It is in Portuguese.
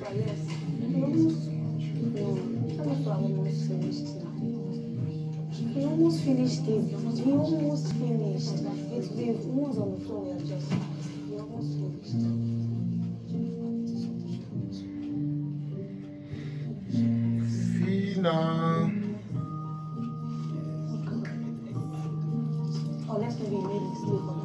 far, não We almost, no, some of our almost finished now. We it. It's the ones on the floor we are just. We almost. Fina. Oh, maybe you made a.